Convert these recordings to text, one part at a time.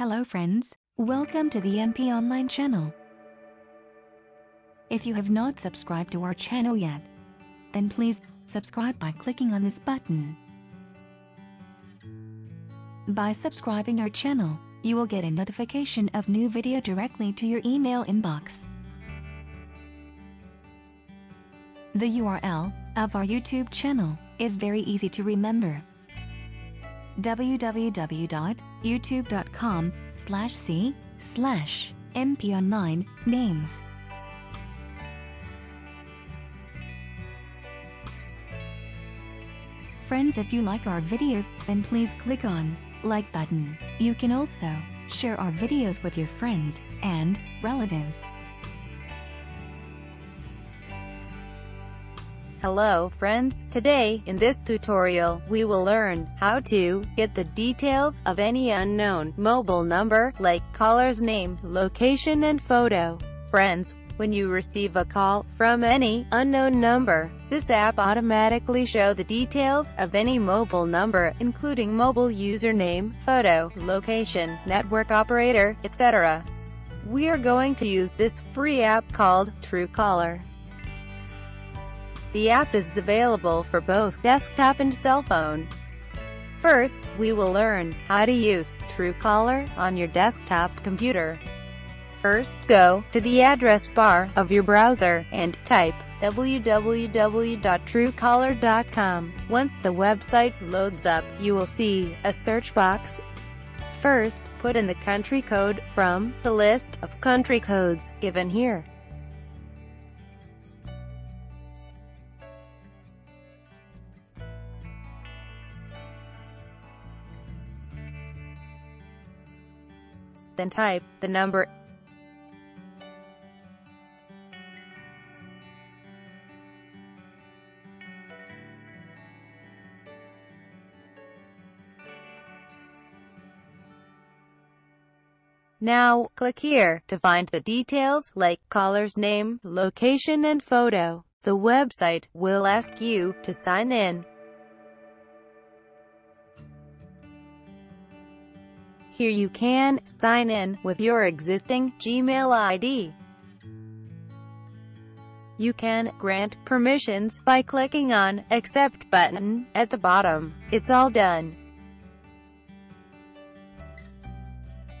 Hello friends, welcome to the MP Online channel. If you have not subscribed to our channel yet, then please subscribe by clicking on this button. By subscribing our channel, you will get a notification of new video directly to your email inbox. The URL of our YouTube channel is very easy to remember www.youtube.com slash c slash mponline names. Friends if you like our videos then please click on like button. You can also share our videos with your friends and relatives. Hello friends, today in this tutorial we will learn how to get the details of any unknown mobile number like caller's name, location and photo. Friends, when you receive a call from any unknown number, this app automatically show the details of any mobile number including mobile username, photo, location, network operator, etc. We are going to use this free app called Truecaller. The app is available for both desktop and cell phone. First, we will learn how to use Truecaller on your desktop computer. First, go to the address bar of your browser and type www.truecaller.com. Once the website loads up, you will see a search box. First, put in the country code from the list of country codes given here. Then type the number Now, click here to find the details like caller's name, location and photo. The website will ask you to sign in. Here you can sign in with your existing Gmail ID. You can grant permissions by clicking on Accept button at the bottom. It's all done.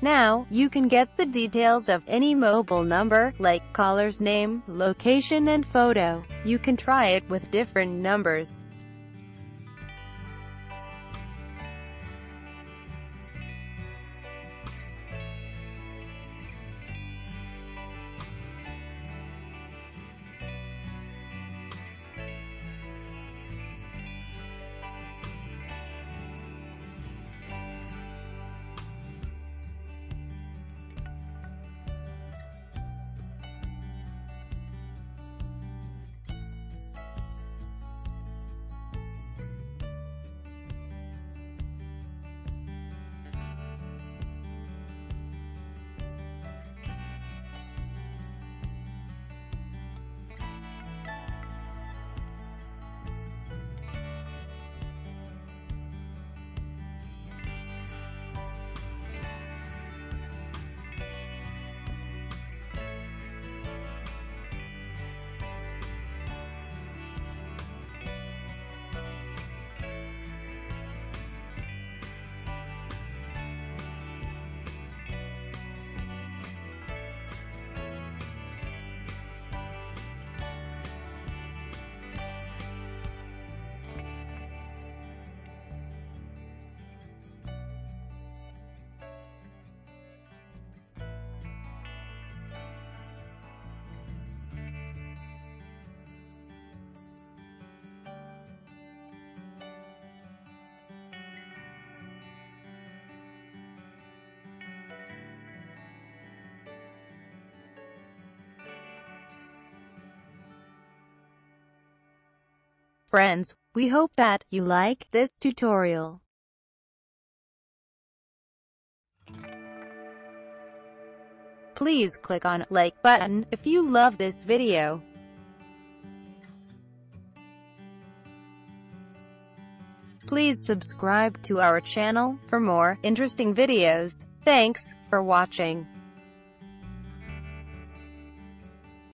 Now, you can get the details of any mobile number, like caller's name, location and photo. You can try it with different numbers. Friends, we hope that you like this tutorial. Please click on like button if you love this video. Please subscribe to our channel for more interesting videos. Thanks for watching.